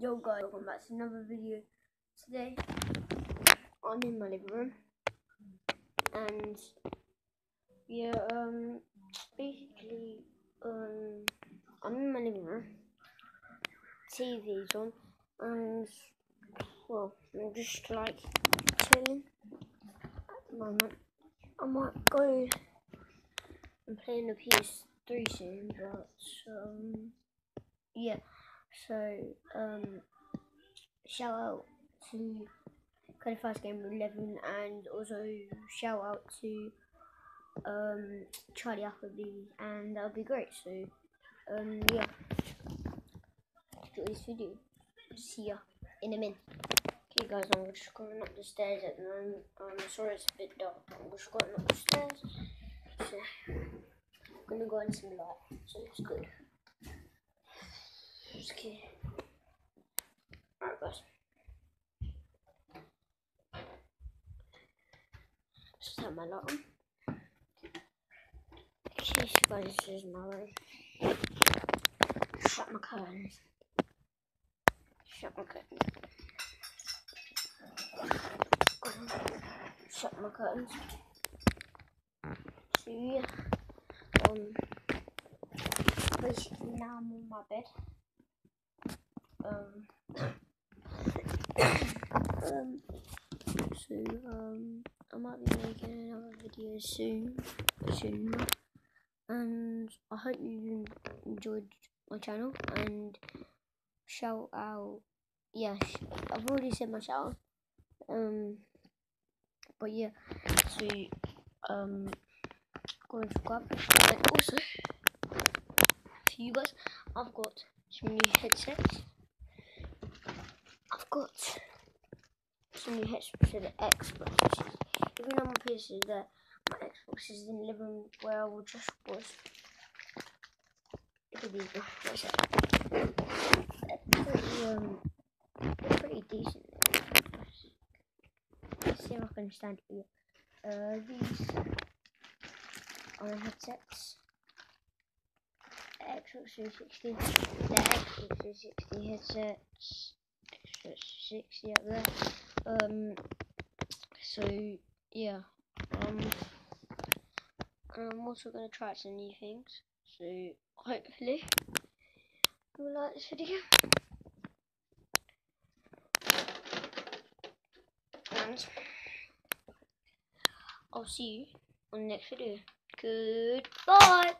Yo guys, welcome back to another video. Today, I'm in my living room, and yeah, um, basically, um, I'm in my living room. TV's on, and well, I'm just like chilling at the moment. I might go and play in the PS3 soon, but um, yeah. So, um, shout out to CurlyFriesGamer 11 and also shout out to um, Charlie Appleby and that would be great. So, um, yeah, enjoy this video. See ya in a minute. Okay, guys, I'm just going up the stairs at the moment. I'm sorry it's a bit dark, I'm just going up the stairs. Gonna go in some light, so it's good. Okay. Alright, guys. Just my light on. So guys, this is my room. Shut my curtains. Shut my curtains. Shut my curtains. So yeah, um, on my bed. Um, um, so um, I might be making another video soon, soon, and I hope you enjoyed my channel and shout out. Yes, I've already said my shout out. Um, but yeah, so um, go and subscribe, and also for you guys, I've got some new headsets. I've got some new headsets for the Xbox. Even though my PC is there, my Xbox is in the living room where I will just was. What's that? Pretty, um, pretty decent. Let's see if I can stand here. Uh, these the headsets. Xbox 360, the Xbox 360 headsets, Xbox 360 up there. Um, so yeah, um, I'm also gonna try some new things. So hopefully you will like this video. And I'll see you on the next video. Goodbye.